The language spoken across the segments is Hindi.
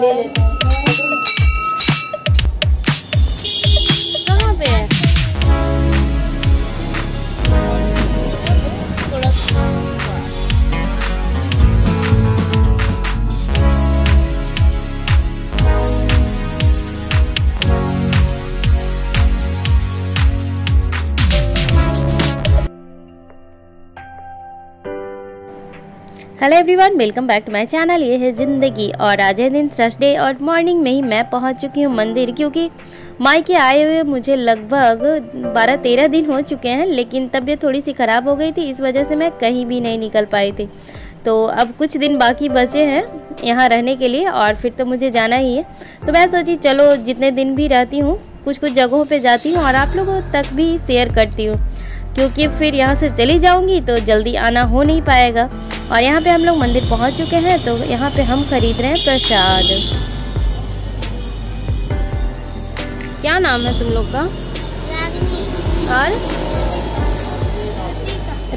ले hello everyone welcome back to my channel ये है ज़िंदगी और आज है दिन थर्सडे और मॉर्निंग में ही मैं पहुँच चुकी हूँ मंदिर क्योंकि माई के आए हुए मुझे लगभग 12-13 दिन हो चुके हैं, लेकिन तबीयत थोड़ी सी ख़राब हो गई थी, इस वजह से मैं कहीं भी नहीं निकल पाई थी। तो अब कुछ दिन बाकी बचे हैं यहाँ रहने के लिए और फिर तो मुझे जाना ही है। तो मैं सोची चलो जितने दिन भी रहती हूँ कुछ कुछ जगहों पर जाती हूँ और आप लोगों तक भी शेयर करती हूँ, क्योंकि फिर यहाँ से चली जाऊँगी तो जल्दी आना हो नहीं पाएगा। और यहाँ पे हम लोग मंदिर पहुँच चुके हैं तो यहाँ पे हम खरीद रहे हैं प्रसाद। क्या नाम है तुम लोग का? और?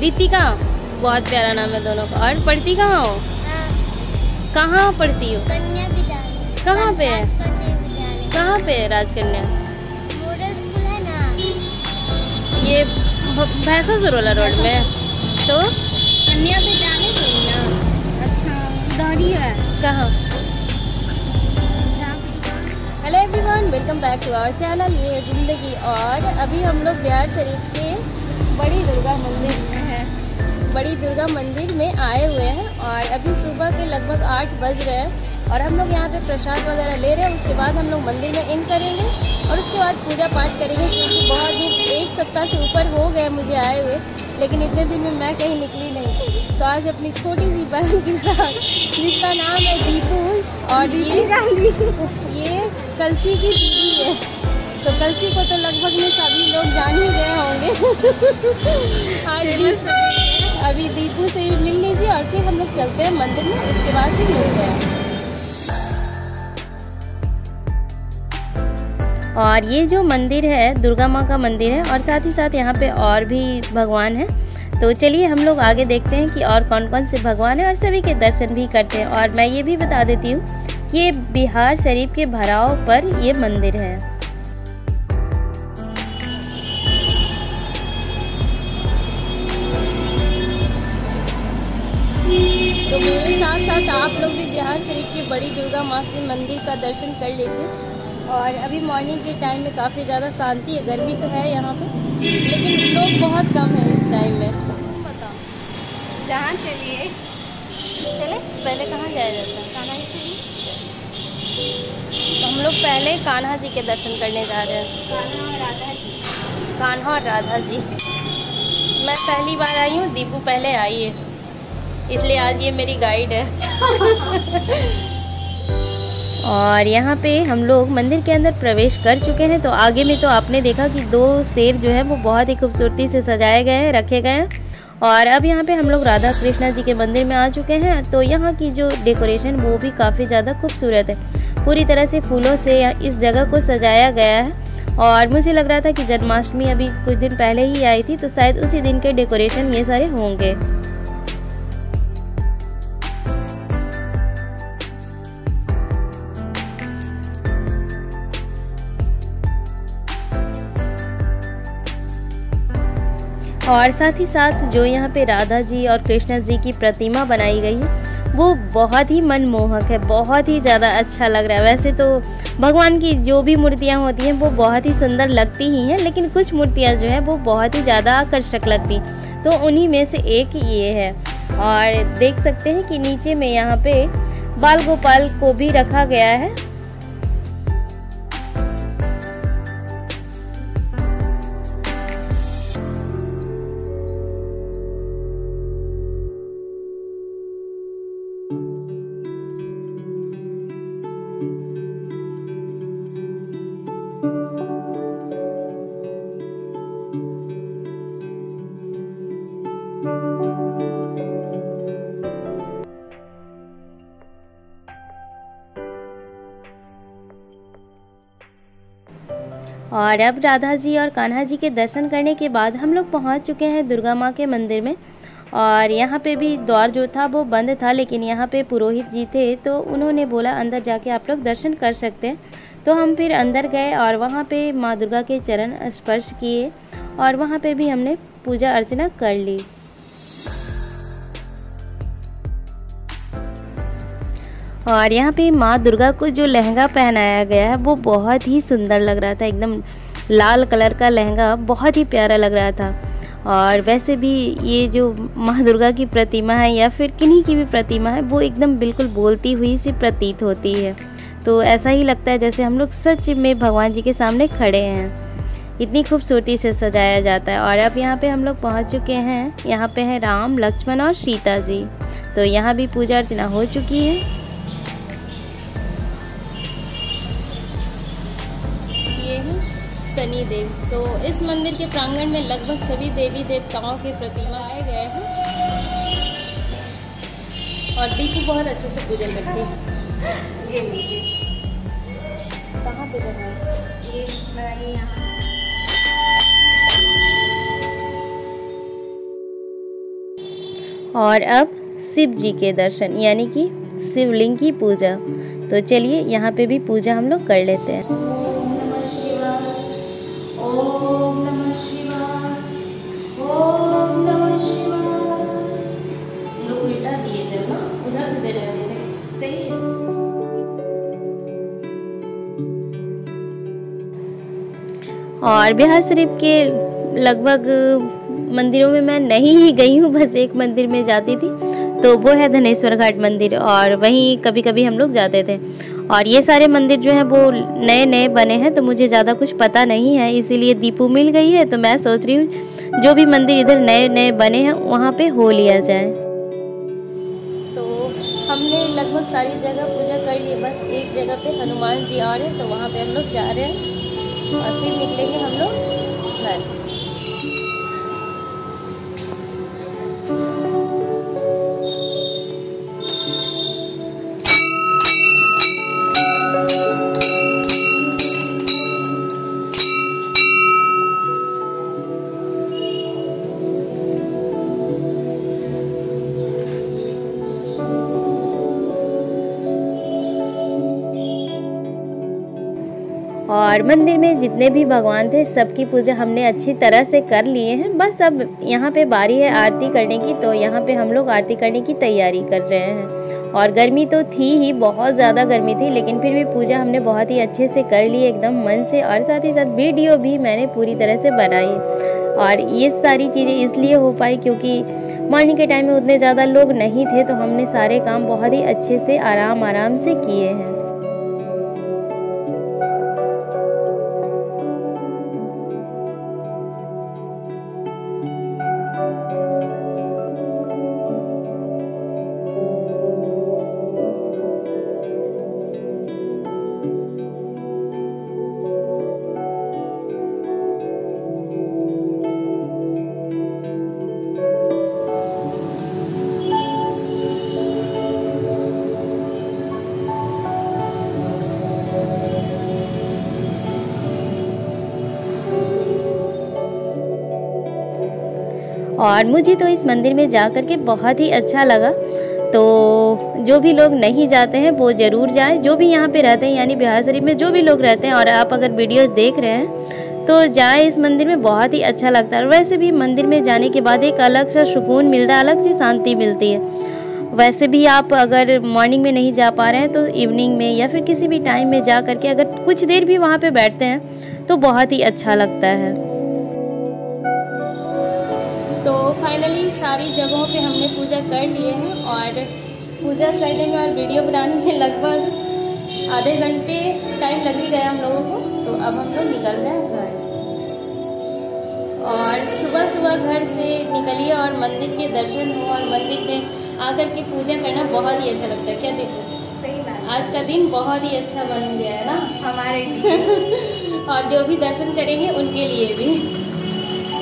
रितिका। बहुत प्यारा नाम है दोनों का। और पढ़ती कहाँ हो? कहाँ पढ़ती हो? कन्या विद्यालय। कहाँ पे? है? कहाँ पे है राजकन्या? है ये भैंसा रोड में। तो? कन्या विद्यालय थोड़ी ना अच्छा गाड़ी है। कहाँ? Hello everyone welcome back to our channel ये है ज़िंदगी और अभी हम लोग बिहार शरीफ के बड़ी दुर्गा मंदिर में हैं। बड़ी दुर्गा मंदिर में आए हुए हैं और अभी सुबह के लगभग आठ बज रहे हैं। और हम लोग यहाँ पे प्रसाद वगैरह ले रहे हैं। उसके बाद हम लोग मंदिर में इन करेंगे और उसके बाद पूजा पाठ करेंगे क्योंकि बहुत दिन एक सप्ताह से ऊपर हो गए मुझे आए हुए लेकिन इतने दिन में मैं कहीं निकली नहीं। तो आज अपनी छोटी सी बहन के साथ जिसका नाम है दीपू और ये ये कलसी की दीदी है। तो कलसी को तो लगभग में सभी लोग जान ही गए होंगे। आज दीप अभी दीपू से मिल लीजिए और फिर हम लोग चलते हैं मंदिर में उसके बाद ही मिलते हैं। और ये जो मंदिर है, दुर्गा माँ का मंदिर है और साथ ही साथ यहाँ पे और भी भगवान हैं। तो चलिए हम लोग आगे देखते हैं कि और कौन कौन से भगवान हैं और सभी के दर्शन भी करते हैं। और मैं ये भी बता देती हूँ कि ये बिहार शरीफ के भराव पर ये मंदिर है। तो मेरे साथ साथ आप लोग भी बिहार शरीफ की बड़ी दुर्गा माँ के मंदिर का दर्शन कर लीजिए। और अभी मॉर्निंग के टाइम में काफ़ी ज़्यादा शांति है गर्मी तो है यहाँ पे लेकिन लोग बहुत कम है इस टाइम में। बताओ जहाँ चलिए चले। पहले कहाँ जाया जाता है कान्हा जी तो हम लोग पहले कान्हा जी के दर्शन करने जा रहे हैं। कान्हा और राधा जी। कान्हा और राधा जी। मैं पहली बार आई हूँ दीपू पहले आई है इसलिए आज ये मेरी गाइड है। और यहाँ पे हम लोग मंदिर के अंदर प्रवेश कर चुके हैं। तो आगे में तो आपने देखा कि दो शेर जो है, वो बहुत ही खूबसूरती से सजाए गए हैं, रखे गए हैं। और अब यहाँ पे हम लोग राधा कृष्णा जी के मंदिर में आ चुके हैं। तो यहाँ की जो डेकोरेशन, वो भी काफ़ी ज़्यादा खूबसूरत है। पूरी तरह से फूलों से इस जगह को सजाया गया है। और मुझे लग रहा था कि जन्माष्टमी अभी कुछ दिन पहले ही आई थी तो शायद उसी दिन के डेकोरेशन ये सारे होंगे। और साथ ही साथ जो यहाँ पे राधा जी और कृष्ण जी की प्रतिमा बनाई गई है, वो बहुत ही मनमोहक है, बहुत ही ज़्यादा अच्छा लग रहा है। वैसे तो भगवान की जो भी मूर्तियाँ होती हैं, वो बहुत ही सुंदर लगती ही हैं, लेकिन कुछ मूर्तियाँ जो हैं, वो बहुत ही ज़्यादा आकर्षक लगती तो उन्हीं में से एक ये है। और देख सकते हैं कि नीचे में यहाँ पे बाल गोपाल को भी रखा गया है। और अब राधा जी और कान्हा जी के दर्शन करने के बाद हम लोग पहुँच चुके हैं दुर्गा माँ के मंदिर में। और यहाँ पे भी द्वार जो था वो बंद था, लेकिन यहाँ पे पुरोहित जी थे तो उन्होंने बोला अंदर जाके आप लोग दर्शन कर सकते हैं। तो हम फिर अंदर गए और वहाँ पे माँ दुर्गा के चरण स्पर्श किए और वहाँ पे भी हमने पूजा अर्चना कर ली। और यहाँ पे माँ दुर्गा को जो लहंगा पहनाया गया है, वो बहुत ही सुंदर लग रहा था, एकदम लाल कलर का लहंगा, बहुत ही प्यारा लग रहा था। और वैसे भी ये जो माँ दुर्गा की प्रतिमा है या फिर किन्हीं की भी प्रतिमा है, वो एकदम बिल्कुल बोलती हुई सी प्रतीत होती है। तो ऐसा ही लगता है जैसे हम लोग सच में भगवान जी के सामने खड़े हैं। इतनी खूबसूरती से सजाया जाता है और अब यहाँ पे हम लोग पहुँच चुके हैं। यहाँ पे हैं राम, लक्ष्मण और सीता जी। तो यहाँ भी पूजा अर्चना हो चुकी है। शनि देव तो इस मंदिर के प्रांगण में लगभग सभी देवी देवताओं के प्रतिमा आए गए हैं। और दीपू बहुत अच्छे से पूजन करती है। कहाँ पे और अब शिव जी के दर्शन यानी कि शिवलिंग की पूजा। तो चलिए यहाँ पे भी पूजा हम लोग कर लेते हैं। और बिहार शरीफ के लगभग मंदिरों में मैं नहीं ही गई हूँ, बस एक मंदिर में जाती थी। तो वो है धनेश्वर घाट मंदिर और वहीं कभी कभी हम लोग जाते थे। और ये सारे मंदिर जो हैं, वो नए नए बने हैं तो मुझे ज़्यादा कुछ पता नहीं है। इसीलिए दीपू मिल गई है तो मैं सोच रही हूँ, जो भी मंदिर इधर नए नए बने हैं, वहाँ पे हो लिया जाए। तो हमने लगभग सारी जगह पूजा कर ली, बस एक जगह पे हनुमान जी आ रहे हैं तो वहाँ पे हम लोग जा रहे हैं। और फिर निकलेंगे हम लोग घर। और मंदिर में जितने भी भगवान थे, सबकी पूजा हमने अच्छी तरह से कर लिए हैं। बस अब यहाँ पे बारी है आरती करने की तो यहाँ पे हम लोग आरती करने की तैयारी कर रहे हैं। और गर्मी तो थी ही, बहुत ज़्यादा गर्मी थी, लेकिन फिर भी पूजा हमने बहुत ही अच्छे से कर ली एकदम मन से, और साथ ही साथ वीडियो भी मैंने पूरी तरह से बनाई। और ये सारी चीज़ें इसलिए हो पाई क्योंकि मॉर्निंग के टाइम में उतने ज़्यादा लोग नहीं थे तो हमने सारे काम बहुत ही अच्छे से आराम आराम से किए हैं। और मुझे तो इस मंदिर में जा कर के बहुत ही अच्छा लगा। तो जो भी लोग नहीं जाते हैं, वो ज़रूर जाएँ। जो भी यहाँ पे रहते हैं, यानी बिहार शरीफ में जो भी लोग रहते हैं, और आप अगर वीडियोस देख रहे हैं तो जाएँ इस मंदिर में, बहुत ही अच्छा लगता है। वैसे भी मंदिर में जाने के बाद एक अलग सा सुकून मिलता है, अलग सी शांति मिलती है। वैसे भी आप अगर मॉर्निंग में नहीं जा पा रहे हैं तो इवनिंग में या फिर किसी भी टाइम में जा करके अगर कुछ देर भी वहाँ पे बैठते हैं तो बहुत ही अच्छा लगता है। तो फाइनली सारी जगहों पे हमने पूजा कर लिए हैं और पूजा करने में और वीडियो बनाने में लगभग आधे घंटे टाइम लग ही गया हम लोगों को। तो अब हम लोग निकल रहे हैं घर। और सुबह सुबह घर से निकलिए और मंदिर के दर्शन हो और मंदिर में आकर के पूजा करना बहुत ही अच्छा लगता है। क्या देखो? सही बात। आज का दिन बहुत ही अच्छा बन गया है ना? हमारे लिए। और जो भी दर्शन करेंगे उनके लिए भी।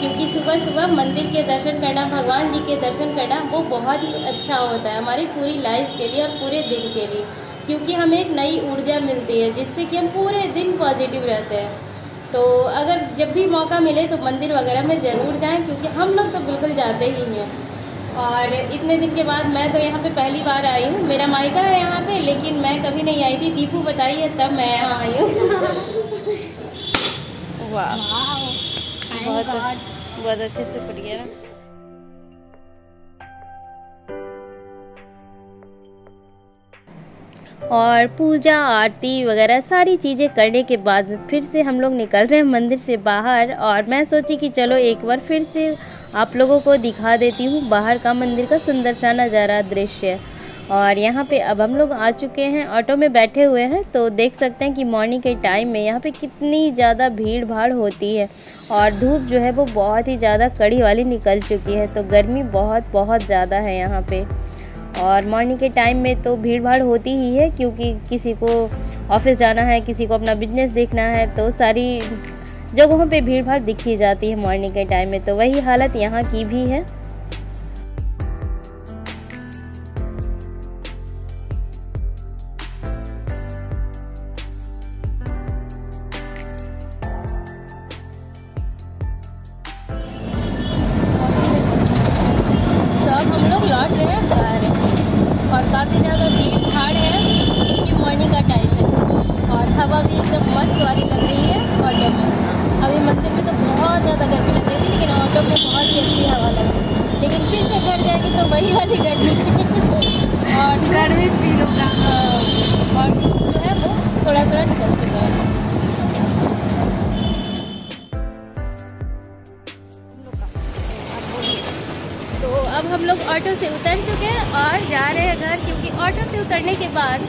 क्योंकि सुबह सुबह मंदिर के दर्शन करना भगवान जी के दर्शन करना वो बहुत ही अच्छा होता है हमारी पूरी लाइफ के लिए और पूरे दिन के लिए। क्योंकि हमें एक नई ऊर्जा मिलती है जिससे कि हम पूरे दिन पॉजिटिव रहते हैं। तो अगर जब भी मौका मिले तो मंदिर वगैरह में ज़रूर जाएँ क्योंकि हम लोग तो बिल्कुल जाते ही हैं। और इतने दिन के बाद मैं तो यहाँ पे पहली बार आई हूँ। मेरा मायका है यहाँ पे लेकिन मैं कभी नहीं आई थी। दीपू बताई है तब मैं यहाँ आई हूँ। वाह। बहुत अच्छे से पड़ गया ना। और पूजा, आरती वगैरह सारी चीज़ें करने के बाद फिर से हम लोग निकल रहे हैं मंदिर से बाहर और मैं सोची कि चलो एक बार फिर से आप लोगों को दिखा देती हूँ बाहर का मंदिर का सुंदर सा नज़ारा दृश्य। और यहाँ पे अब हम लोग आ चुके हैं, ऑटो में बैठे हुए हैं तो देख सकते हैं कि मॉर्निंग के टाइम में यहाँ पे कितनी ज़्यादा भीड़ भाड़ होती है और धूप जो है वो बहुत ही ज़्यादा कड़ी वाली निकल चुकी है तो गर्मी बहुत बहुत ज़्यादा है यहाँ पे। और मॉर्निंग के टाइम में तो भीड़ भाड़ होती ही है, क्योंकि किसी को ऑफ़िस जाना है, किसी को अपना बिज़नेस देखना है तो सारी जगहों पे भीड़ भाड़ दिखी जाती है मॉर्निंग के टाइम में तो वही हालत यहाँ की भी है। लेकिन फिर से घर जाएँगे तो वही वाली गर्मी। और गर्मी फील होगा। हाँ, और धूप जो है वो थोड़ा थोड़ा निकल चुका है। तो अब हम लोग ऑटो से उतर चुके हैं और जा रहे हैं घर क्योंकि ऑटो से उतरने के बाद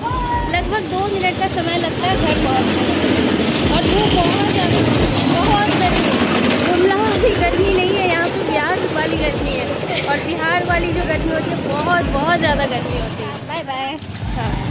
लगभग दो मिनट का समय लगता है घर पहुँचने और धूप बहुत ज़्यादा बहुत गर्मी। गुमला वाली गर्मी नहीं है यहाँ बिहार वाली गर्मी है और बिहार वाली जो गर्मी होती है बहुत बहुत ज़्यादा गर्मी होती है। Bye bye